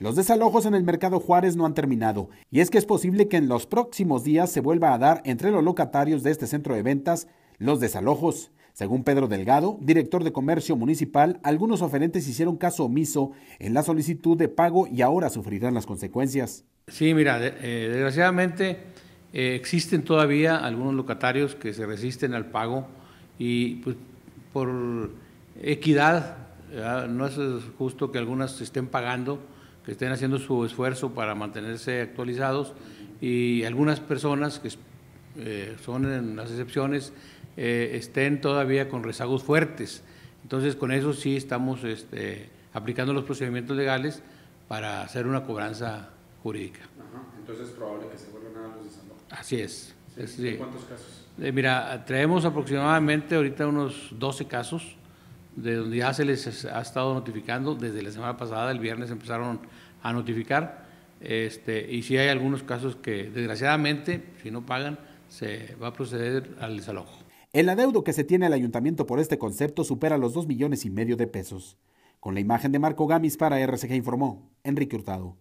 Los desalojos en el mercado Juárez no han terminado, y es que es posible que en los próximos días se vuelva a dar entre los locatarios de este centro de ventas los desalojos. Según Pedro Delgado, director de Comercio Municipal, algunos oferentes hicieron caso omiso en la solicitud de pago y ahora sufrirán las consecuencias. Sí, mira, eh, desgraciadamente eh, existen todavía algunos locatarios que se resisten al pago y pues, por equidad, no es justo que algunas estén pagando que estén haciendo su esfuerzo para mantenerse actualizados y algunas personas que eh, son en las excepciones eh, estén todavía con rezagos fuertes. Entonces, con eso sí estamos este, aplicando los procedimientos legales para hacer una cobranza jurídica. Entonces es probable que se vuelvan a los desalojos. Así es. ¿Cuántos casos? Eh, mira, traemos aproximadamente ahorita unos 12 casos de donde ya se les ha estado notificando, desde la semana pasada, el viernes empezaron a notificar, este, y si hay algunos casos que desgraciadamente, si no pagan, se va a proceder al desalojo. El adeudo que se tiene al ayuntamiento por este concepto supera los 2 millones y medio de pesos. Con la imagen de Marco Gamis para RCG informó Enrique Hurtado.